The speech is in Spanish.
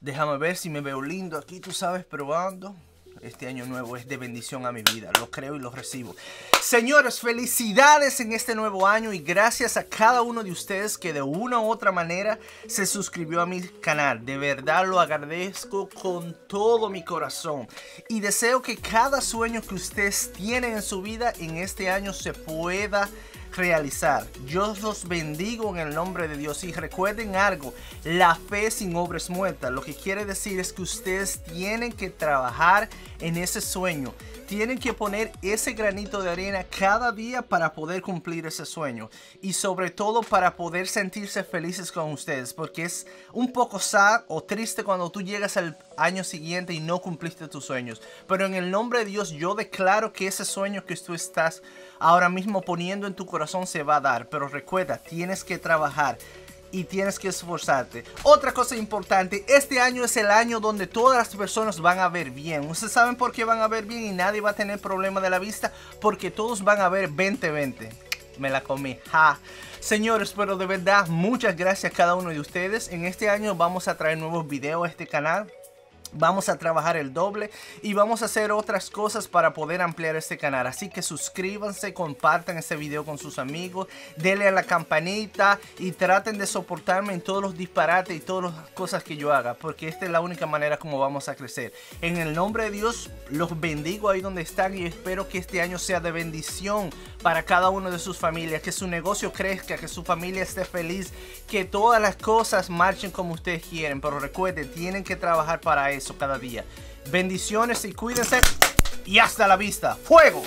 Déjame ver si me veo lindo aquí, tú sabes, probando. Este año nuevo es de bendición a mi vida. Lo creo y lo recibo. Señores, felicidades en este nuevo año y gracias a cada uno de ustedes que de una u otra manera se suscribió a mi canal. De verdad lo agradezco con todo mi corazón. Y deseo que cada sueño que ustedes tienen en su vida en este año se pueda realizar. Yo los bendigo en el nombre de Dios y recuerden algo, la fe sin obras muertas. Lo que quiere decir es que ustedes tienen que trabajar en ese sueño. Tienen que poner ese granito de arena cada día para poder cumplir ese sueño. Y sobre todo para poder sentirse felices con ustedes. Porque es un poco sad o triste cuando tú llegas al año siguiente y no cumpliste tus sueños. Pero en el nombre de Dios yo declaro que ese sueño que tú estás ahora mismo poniendo en tu corazón se va a dar. Pero recuerda, tienes que trabajar y tienes que esforzarte. Otra cosa importante, este año es el año donde todas las personas van a ver bien. Ustedes saben por qué van a ver bien y nadie va a tener problema de la vista porque todos van a ver 20-20. Me la comí. Ja. Señores, pero de verdad, muchas gracias a cada uno de ustedes. En este año vamos a traer nuevos videos a este canal. Vamos a trabajar el doble y vamos a hacer otras cosas para poder ampliar este canal. Así que suscríbanse, compartan este video con sus amigos, denle a la campanita y traten de soportarme en todos los disparates y todas las cosas que yo haga. Porque esta es la única manera como vamos a crecer. En el nombre de Dios, los bendigo ahí donde están y espero que este año sea de bendición para cada uno de sus familias. Que su negocio crezca, que su familia esté feliz, que todas las cosas marchen como ustedes quieren. Pero recuerden, tienen que trabajar para eso eso cada día. Bendiciones y cuídense. Y hasta la vista. ¡Fuego!